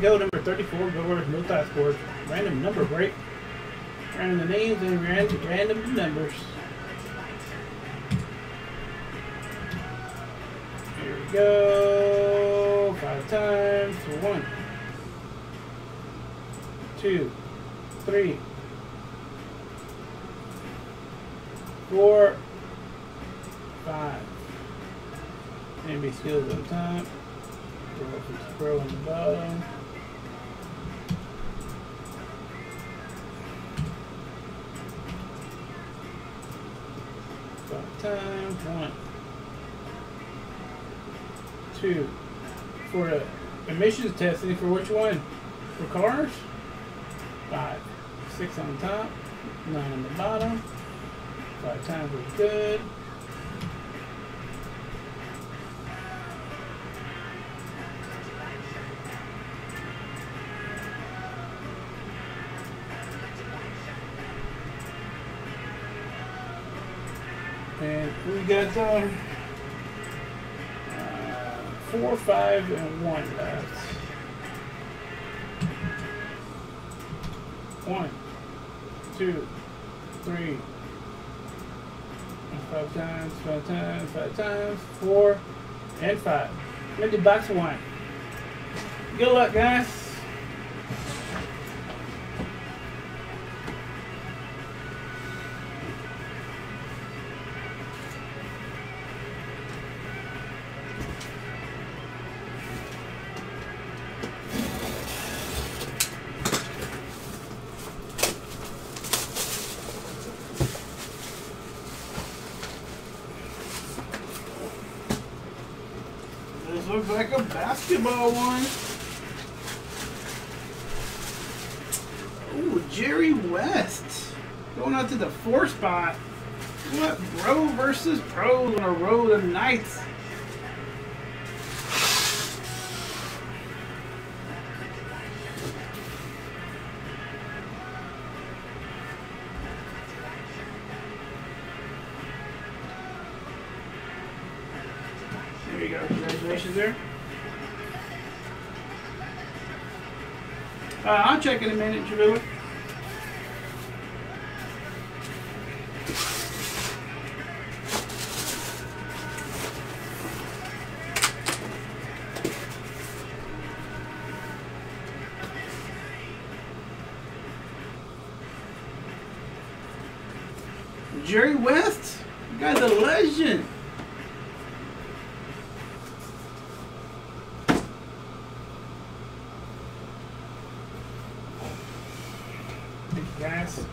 go. Number 34, Gold Rush, multi-scores. Random number break. Random the names and random, random numbers. Here we go. Five times. One, two, three, four, five. NB skills on top. Dolphins Pro on the bottom. Times. One, two. For the emissions testing, for which one? For cars? Five. Six on top. Nine on the bottom. Five times was good. And we got um, uh, four, five, and one left. One, two, three, five times, five times, five times, four, and five. Empty box one. Good luck, guys. Looks like a basketball one. Ooh, Jerry West. Going out to the four spot. What? Bro versus pros on a road of nights. Go. Congratulations there. Uh, I'll check in a minute, Javila. Jerry West, you guy's a legend. Guys.